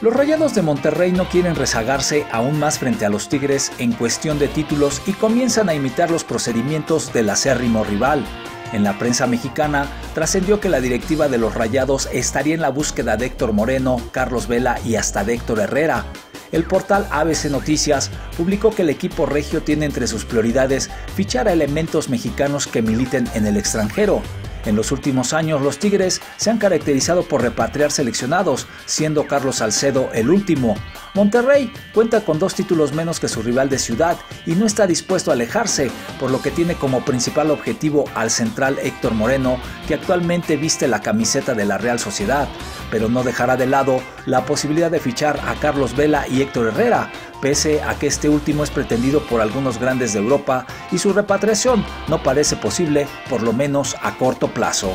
Los Rayados de Monterrey no quieren rezagarse aún más frente a los Tigres en cuestión de títulos y comienzan a imitar los procedimientos del acérrimo rival. En la prensa mexicana trascendió que la directiva de los Rayados estaría en la búsqueda de Héctor Moreno, Carlos Vela y hasta de Héctor Herrera. El portal ABC Noticias publicó que el equipo regio tiene entre sus prioridades fichar a elementos mexicanos que militen en el extranjero. En los últimos años, los Tigres se han caracterizado por repatriar seleccionados, siendo Carlos Salcedo el último. Monterrey cuenta con dos títulos menos que su rival de ciudad y no está dispuesto a alejarse, por lo que tiene como principal objetivo al central Héctor Moreno, que actualmente viste la camiseta de la Real Sociedad, pero no dejará de lado la posibilidad de fichar a Carlos Vela y Héctor Herrera, pese a que este último es pretendido por algunos grandes de Europa y su repatriación no parece posible, por lo menos a corto plazo.